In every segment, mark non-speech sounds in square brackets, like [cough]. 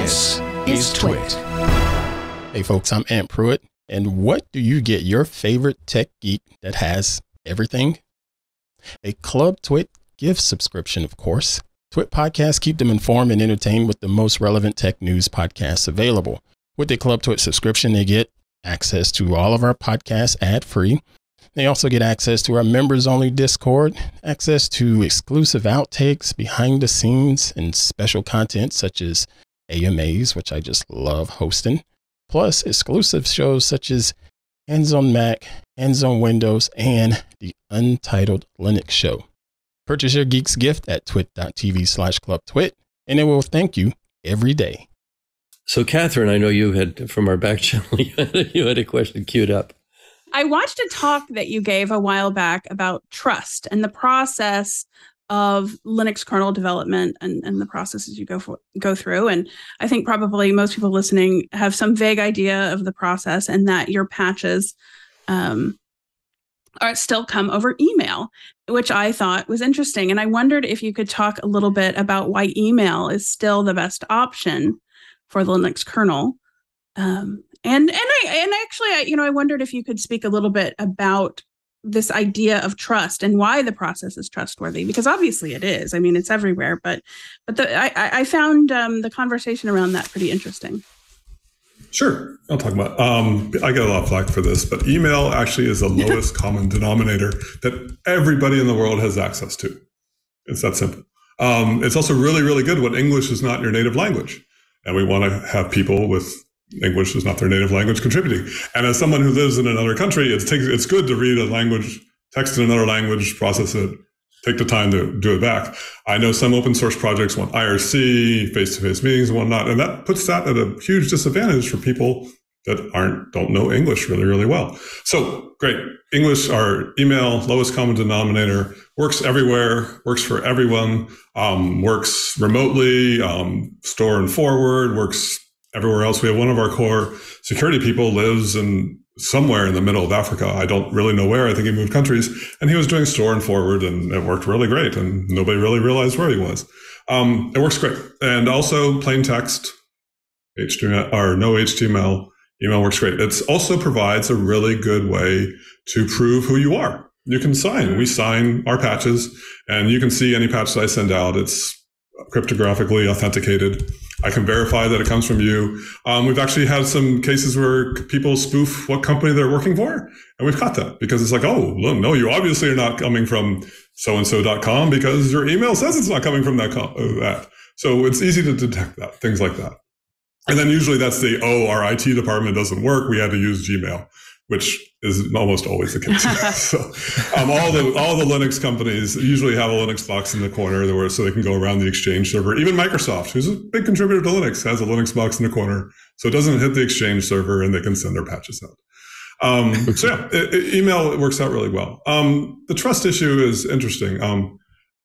This is Twit. Hey folks, I'm Ant Pruitt. And what do you get your favorite tech geek that has everything? A Club Twit gift subscription, of course. Twit podcasts keep them informed and entertained with the most relevant tech news podcasts available. With the Club Twit subscription, they get access to all of our podcasts ad free. They also get access to our members only Discord, access to exclusive outtakes, behind the scenes, and special content such as AMAs, which I just love hosting, plus exclusive shows such as Hands on Mac, Hands on Windows, and the Untitled Linux Show. Purchase your geek's gift at twit.tv slash clubtwit, and it will thank you every day. So, Katherine, I know you had, from our back [laughs] channel, you had, you had a question queued up. I watched a talk that you gave a while back about trust and the process of Linux kernel development and, and the processes you go for, go through. And I think probably most people listening have some vague idea of the process and that your patches um, are still come over email, which I thought was interesting. And I wondered if you could talk a little bit about why email is still the best option for the Linux kernel. Um, and and I and actually, I, you know, I wondered if you could speak a little bit about this idea of trust and why the process is trustworthy because obviously it is i mean it's everywhere but but the, i i found um, the conversation around that pretty interesting Sure, I'll talk about. Um, I get a lot of flack for this, but email actually is the [laughs] lowest common denominator that everybody in the world has access to. It's that simple. Um, it's also really, really good when English is not your native language, and we want to have people with English is not their native language contributing. And as someone who lives in another country, it's takes it's good to read a language text in another language, process it, take the time to do it back. I know some open source projects want IRC, face to face meetings and whatnot, and that puts that at a huge disadvantage for people that aren't don't know English really really well. So great, English our email lowest common denominator works everywhere, works for everyone, um, works remotely, um, store and forward, works everywhere else. We have one of our core security people lives in somewhere in the middle of Africa. I don't really know where. I think he moved countries and he was doing store and forward and it worked really great. And nobody really realized where he was. Um, it works great. And also plain text, HTML or no HTML email works great. It also provides a really good way to prove who you are. You can sign. We sign our patches and you can see any patch that I send out. It's cryptographically authenticated. I can verify that it comes from you. Um, we've actually had some cases where people spoof what company they're working for, and we've caught that because it's like, oh, look, no, you obviously are not coming from so and so.com because your email says it's not coming from that. Com- uh, that. So it's easy to detect that, things like that. And then usually that's the, oh, our IT department doesn't work. We had to use Gmail which is almost always the case. [laughs] so, um, all the all the Linux companies usually have a Linux box in the corner where, so they can go around the Exchange server. Even Microsoft, who's a big contributor to Linux, has a Linux box in the corner, so it doesn't hit the Exchange server, and they can send their patches out. Um, so yeah, it, it, email works out really well. Um, the trust issue is interesting. Um,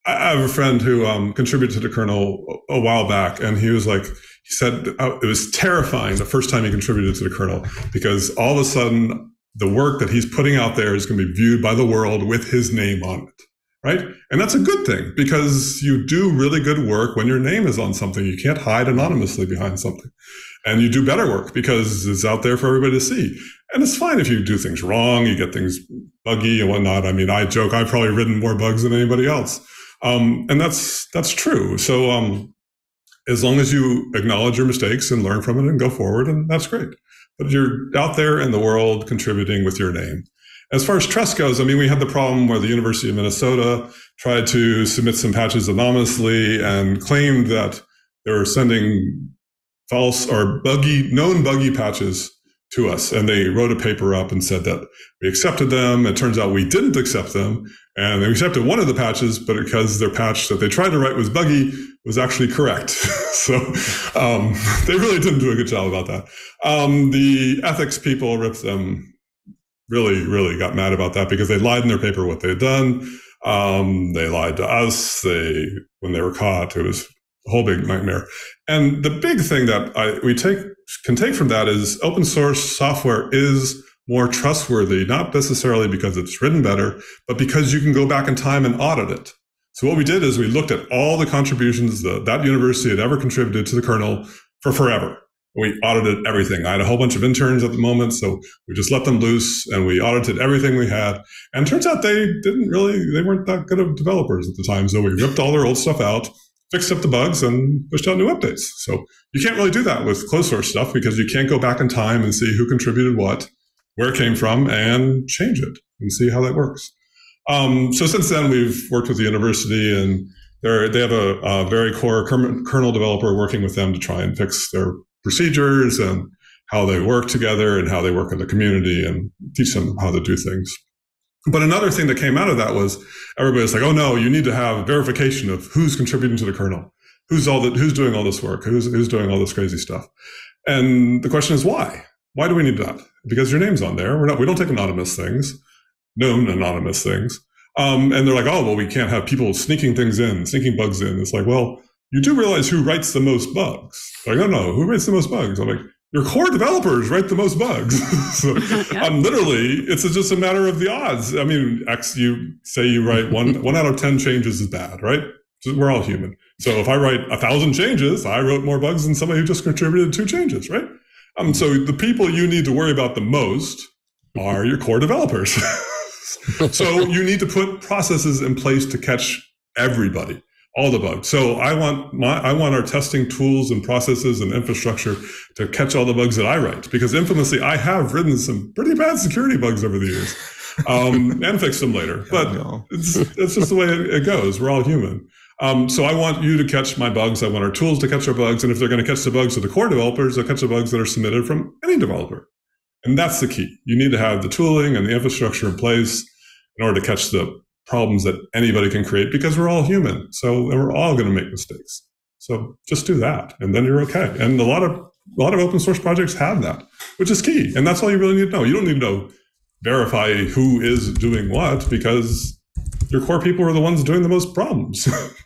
I have a friend who um, contributed to the kernel a while back, and he was like, he said uh, it was terrifying the first time he contributed to the kernel because all of a sudden the work that he's putting out there is going to be viewed by the world with his name on it. Right. And that's a good thing because you do really good work when your name is on something. You can't hide anonymously behind something. And you do better work because it's out there for everybody to see. And it's fine if you do things wrong, you get things buggy and whatnot. I mean, I joke, I've probably written more bugs than anybody else. Um, and that's, that's true. So, um, as long as you acknowledge your mistakes and learn from it and go forward, and that's great but you're out there in the world contributing with your name. As far as trust goes, I mean, we had the problem where the University of Minnesota tried to submit some patches anonymously and claimed that they were sending false or buggy, known buggy patches to us. And they wrote a paper up and said that we accepted them. It turns out we didn't accept them. And they accepted one of the patches, but because their patch that they tried to write was buggy, was actually correct. [laughs] so um, [laughs] they really didn't do a good job about that. Um, the ethics people ripped them, really, really got mad about that because they lied in their paper what they had done. Um, they lied to us. They, when they were caught, it was a whole big nightmare. And the big thing that I, we take, can take from that is open source software is more trustworthy, not necessarily because it's written better, but because you can go back in time and audit it. So what we did is we looked at all the contributions that that university had ever contributed to the kernel for forever. We audited everything. I had a whole bunch of interns at the moment, so we just let them loose and we audited everything we had. And turns out they didn't really, they weren't that good of developers at the time. So we ripped all their old stuff out, fixed up the bugs, and pushed out new updates. So you can't really do that with closed source stuff because you can't go back in time and see who contributed what, where it came from, and change it and see how that works. Um, so since then, we've worked with the university and they have a, a, very core kernel developer working with them to try and fix their procedures and how they work together and how they work in the community and teach them how to do things. But another thing that came out of that was everybody was like, "Oh no, you need to have verification of who's contributing to the kernel, who's all that, who's doing all this work, who's who's doing all this crazy stuff." And the question is why? Why do we need that? Because your name's on there. We're not. We don't take anonymous things, known anonymous things. Um, and they're like, oh, well, we can't have people sneaking things in, sneaking bugs in. It's like, well, you do realize who writes the most bugs. Like, oh no, who writes the most bugs? I'm like, your core developers write the most bugs. [laughs] so [laughs] yeah. um, literally, it's just a matter of the odds. I mean, X, you say you write one [laughs] one out of ten changes is bad, right? We're all human. So if I write a thousand changes, I wrote more bugs than somebody who just contributed two changes, right? Um, so the people you need to worry about the most are your core developers. so you need to put processes in place to catch everybody all the bugs. So I want my I want our testing tools and processes and infrastructure to catch all the bugs that I write because infamously I have written some pretty bad security bugs over the years um, [laughs] and fixed them later. But it's, it's just the way it goes. We're all human. Um, so I want you to catch my bugs. I want our tools to catch our bugs. And if they're going to catch the bugs of the core developers, they'll catch the bugs that are submitted from any developer. And that's the key. You need to have the tooling and the infrastructure in place in order to catch the problems that anybody can create because we're all human. So we're all going to make mistakes. So just do that and then you're okay. And a lot of a lot of open source projects have that, which is key. And that's all you really need to know. You don't need to know verify who is doing what because your core people are the ones doing the most problems. [laughs]